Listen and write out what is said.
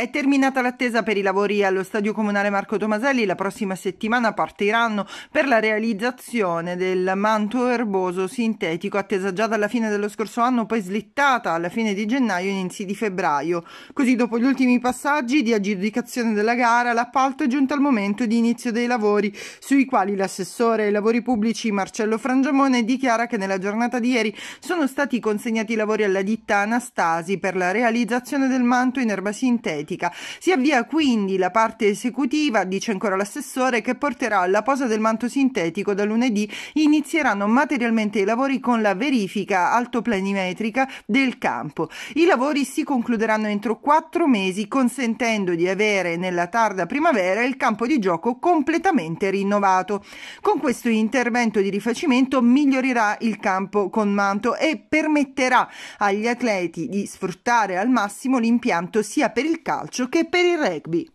È terminata l'attesa per i lavori allo Stadio Comunale Marco Tomaselli. La prossima settimana partiranno per la realizzazione del manto erboso sintetico, attesa già dalla fine dello scorso anno, poi slittata alla fine di gennaio e inizi di febbraio. Così, dopo gli ultimi passaggi di aggiudicazione della gara, l'appalto è giunto al momento di inizio dei lavori, sui quali l'assessore ai lavori pubblici Marcello Frangiamone dichiara che nella giornata di ieri sono stati consegnati i lavori alla ditta Anastasi per la realizzazione del manto in erba sintetica politica. Si avvia quindi la parte esecutiva, dice ancora l'assessore, che porterà alla posa del manto sintetico da lunedì. Inizieranno materialmente i lavori con la verifica altoplanimetrica del campo. I lavori si concluderanno entro quattro mesi, consentendo di avere nella tarda primavera il campo di gioco completamente rinnovato. Con questo intervento di rifacimento migliorerà il campo con manto e permetterà agli atleti di sfruttare al massimo l'impianto sia per il calcio calcio che per il rugby.